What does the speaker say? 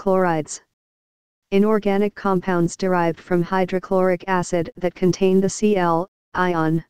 Chlorides. Inorganic compounds derived from hydrochloric acid that contain the Cl ion